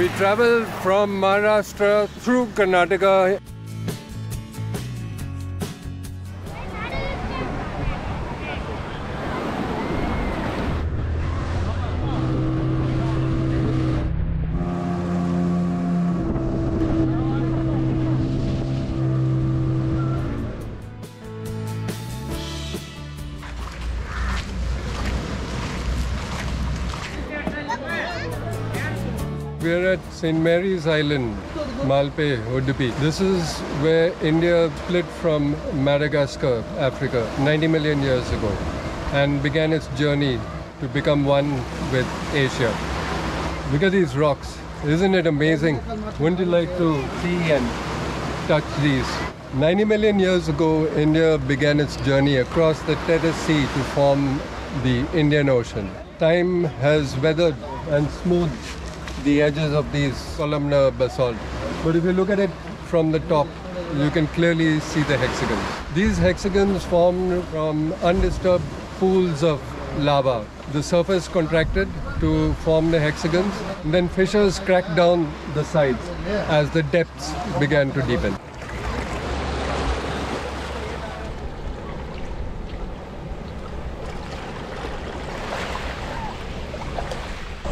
We travel from Maharashtra through Karnataka. We're at St. Mary's Island, Malpe, Udupi. This is where India split from Madagascar, Africa, 90 million years ago, and began its journey to become one with Asia. Look at these rocks. Isn't it amazing? Wouldn't you like to see and touch these? 90 million years ago, India began its journey across the Tethys Sea to form the Indian Ocean. Time has weathered and smoothed the edges of these columnar basalt. But if you look at it from the top, you can clearly see the hexagons. These hexagons formed from undisturbed pools of lava. The surface contracted to form the hexagons, and then fissures cracked down the sides as the depths began to deepen.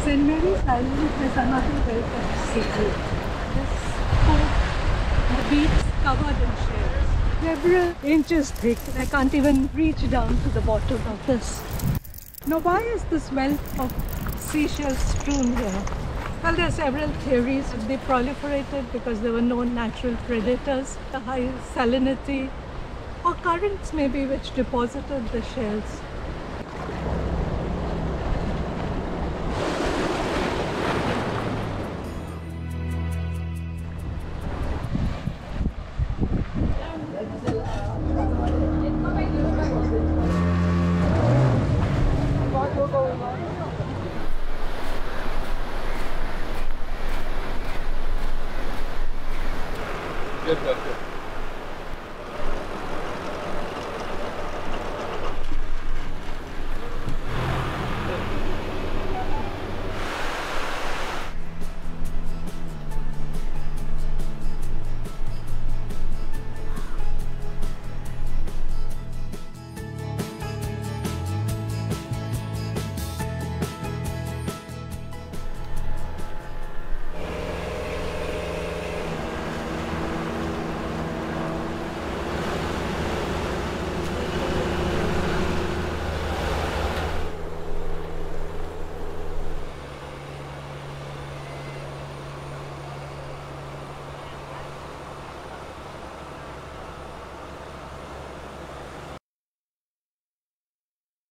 St. Mary's Island has another welcome secret. This port, the beach covered in shells. Several inches thick. I can't even reach down to the bottom of this. Now why is this wealth of seashells strewn here? Well, there are several theories. They proliferated because there were no natural predators, the high salinity, or currents maybe which deposited the shells. good, good, good.